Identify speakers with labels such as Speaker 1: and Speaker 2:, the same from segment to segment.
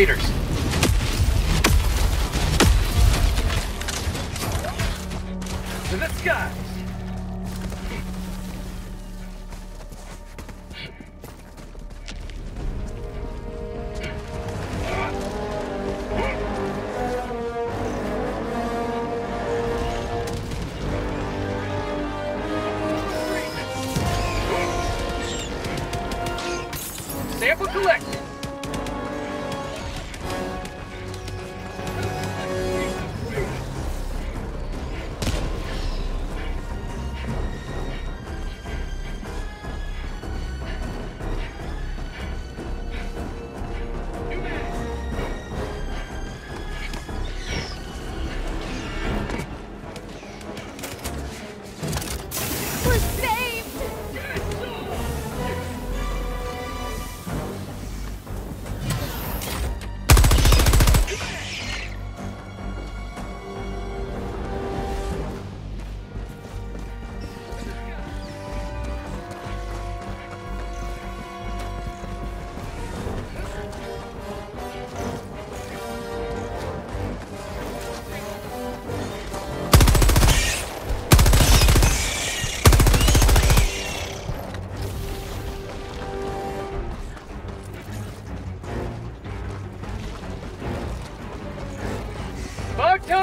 Speaker 1: meters. To the skies.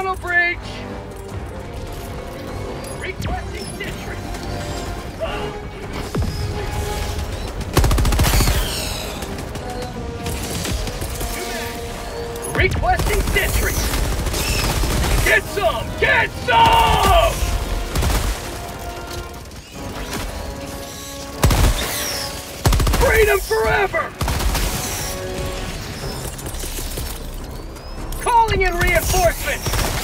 Speaker 1: Tunnel breach. Requesting sentry. Requesting sentry. Get some! Get some! Freedom forever! Calling in reinforcements!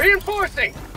Speaker 1: Reinforcing!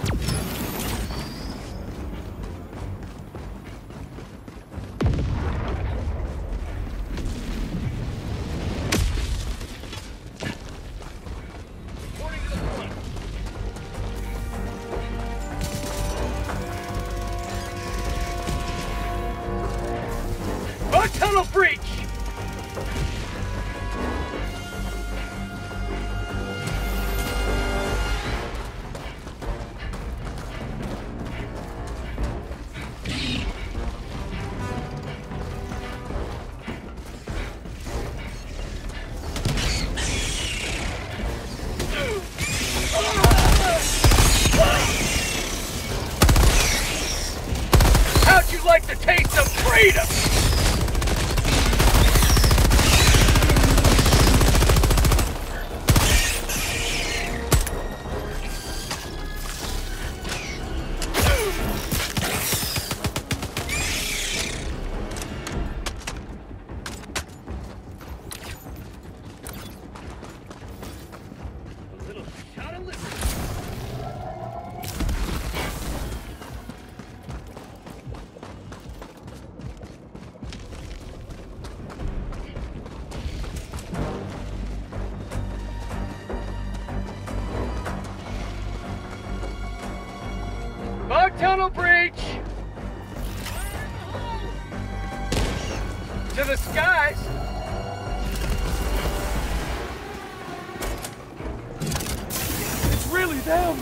Speaker 1: Tunnel breach! To the skies!
Speaker 2: It's really them!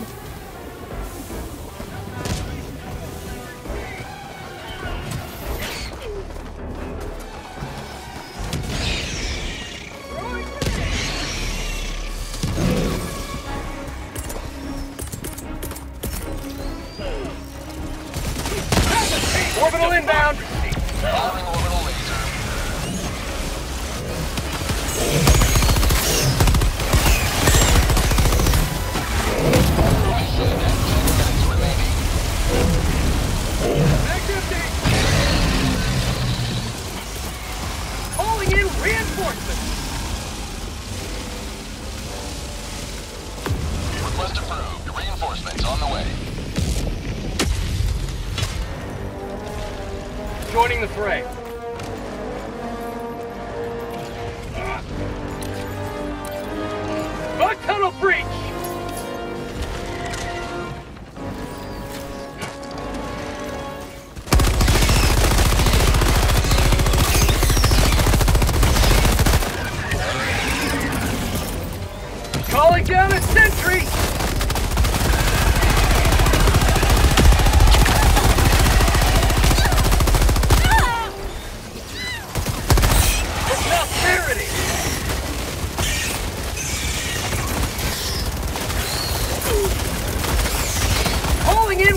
Speaker 1: joining the fray.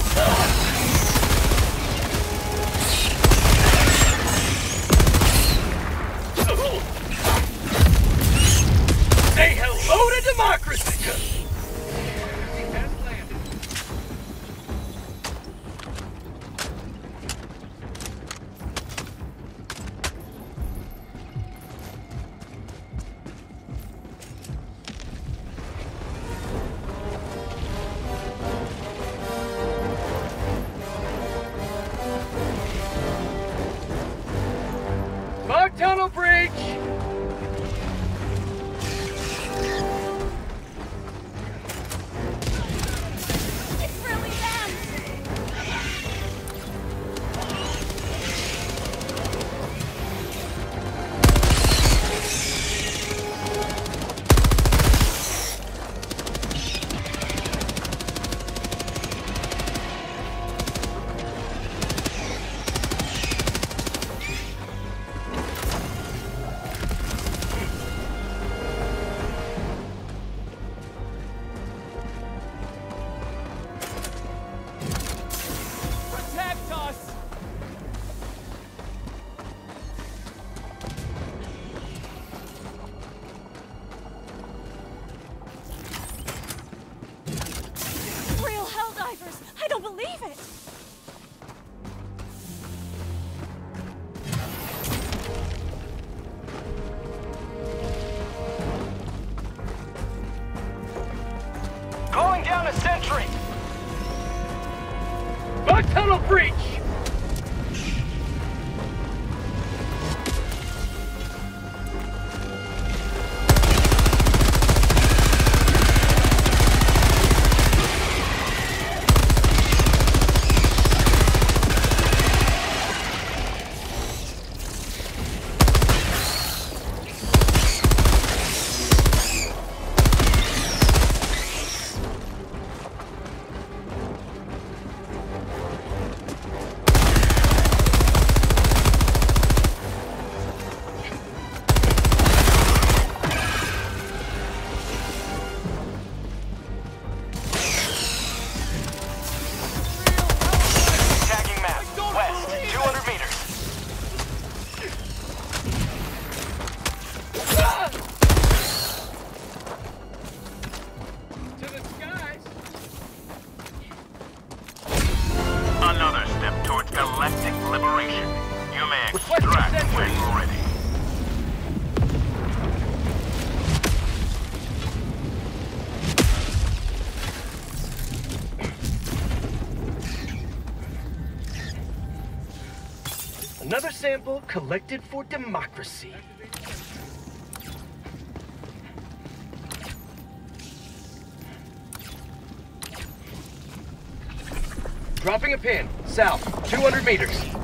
Speaker 1: Oh! Bridge!
Speaker 3: Another
Speaker 1: sample collected for democracy. Dropping a pin, south, 200 meters.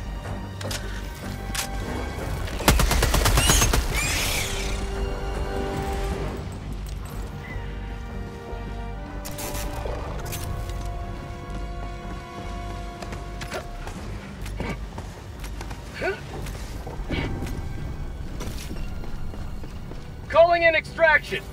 Speaker 1: Bring in extraction.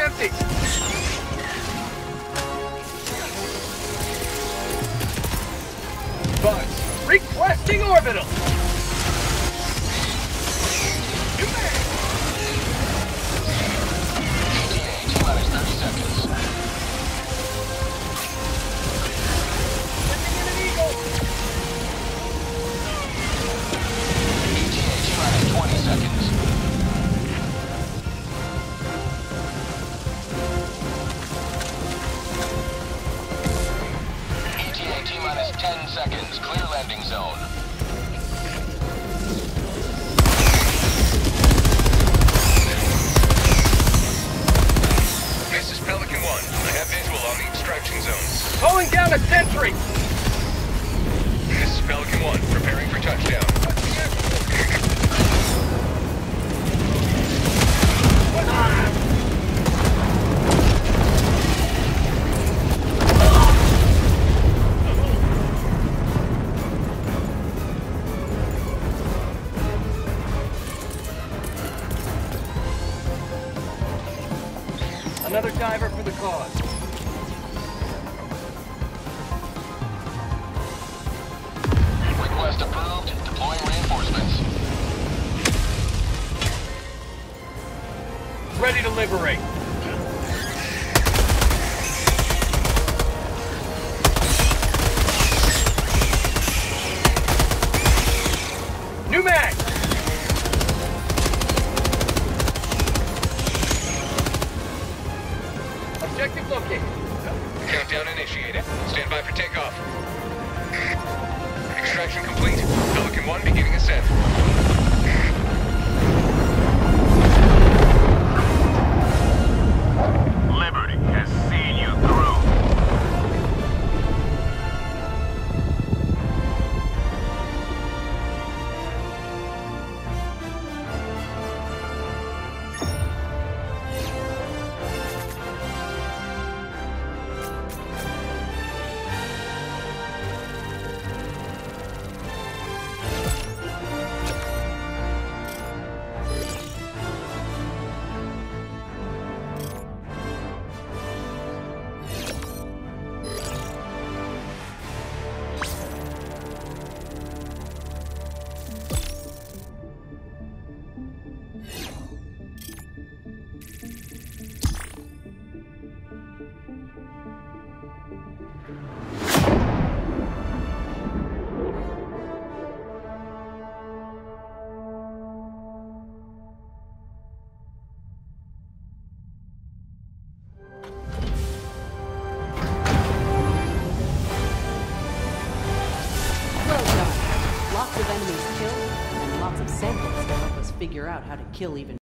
Speaker 1: Empty. Requesting orbital.
Speaker 4: Request approved. Deploying reinforcements.
Speaker 1: Ready to liberate. New mag! Objective located.
Speaker 5: Countdown initiated. Stand by for takeoff. Extraction complete. Pelican 1 beginning ascent.
Speaker 6: Lots of samples to help us figure out how to kill even